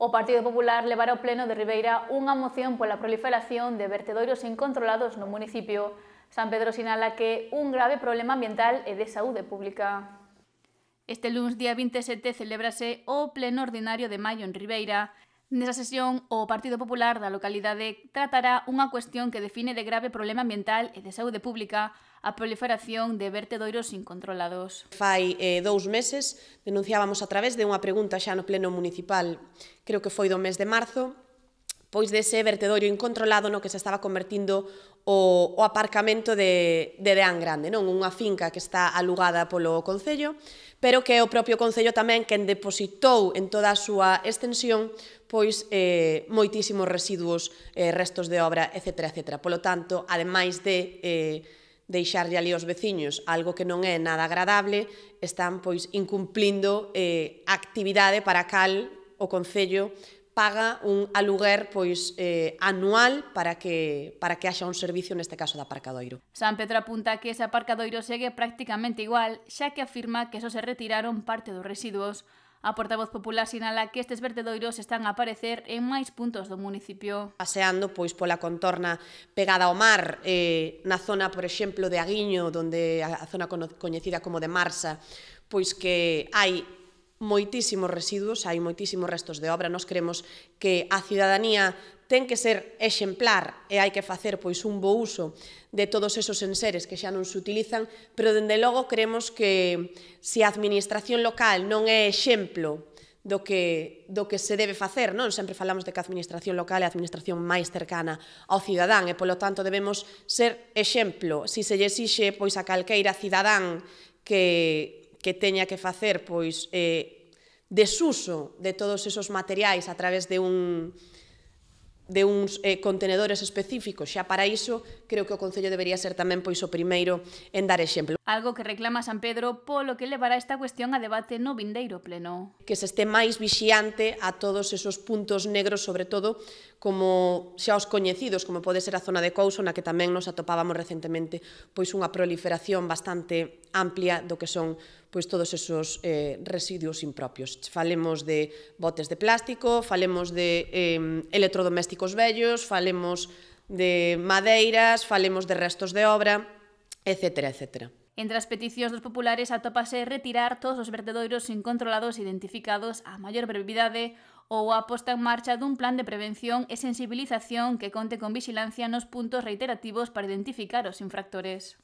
O Partido Popular levará ao Pleno de Ribeira unha moción pola proliferación de vertedoiros incontrolados no municipio. San Pedro sinala que un grave problema ambiental e de saúde pública. Este lunes día 27 celébrase o Pleno Ordinario de Maio en Ribeira. Nesa sesión, o Partido Popular da localidade tratará unha cuestión que define de grave problema ambiental e de saúde pública a proliferación de vertedoiros incontrolados. Fai eh, dous meses denunciábamos a través de unha pregunta xa no Pleno Municipal, creo que foi do mes de marzo, pois dese vertedoiro incontrolado no que se estaba convertindo o, o aparcamento de, de Deán Grande, non unha finca que está alugada polo Concello, pero que é o propio Concello tamén quen depositou en toda a súa extensión pois eh, moitísimos residuos, eh, restos de obra, etc. etc. Polo tanto, ademais de eh, deixarlle ali aos veciños algo que non é nada agradable, están pois incumplindo eh, actividade para cal o Concello paga un aluguer pois eh, anual para que, para que haxa un servicio neste caso de aparcadoiro. San Pedro apunta que ese aparcadoiro segue prácticamente igual, xa que afirma que só se retiraron parte dos residuos. A portavoz popular sinala que estes vertedoiros están a aparecer en máis puntos do municipio. Paseando pois pola contorna pegada ao mar, eh, na zona, por exemplo, de Aguiño, donde a zona coñecida como de Marsa, pois que hai moitísimos residuos, hai moitísimos restos de obra, nos creemos que a ciudadanía ten que ser exemplar e hai que facer pois un bo uso de todos esos enseres que xa non se utilizan, pero dende logo creemos que se a administración local non é exemplo do que, do que se debe facer, non? Sempre falamos de que a administración local é a administración máis cercana ao cidadán e, polo tanto, debemos ser exemplo. Si se lle exixe pois, a calqueira cidadán que que teña que facer pois eh, desuso de todos esos materiais a través de un de uns eh, contenedores específicos. Xa para iso, creo que o Concello debería ser tamén pois o primeiro en dar exemplo. Algo que reclama San Pedro polo que levará esta cuestión a debate no vindeiro pleno. Que se este máis vixiante a todos esos puntos negros, sobre todo como xa os coñecidos, como pode ser a zona de Couso, na que tamén nos atopábamos recentemente pois unha proliferación bastante amplia do que son pois todos esos eh, residuos impropios. Falemos de botes de plástico, falemos de eh, electrodomésticos vellos, falemos de madeiras, falemos de restos de obra, etcétera, etcétera. Entre as peticións dos populares atópase retirar todos os vertedoiros incontrolados identificados a maior brevidade ou a posta en marcha dun plan de prevención e sensibilización que conte con vixilancia nos puntos reiterativos para identificar os infractores.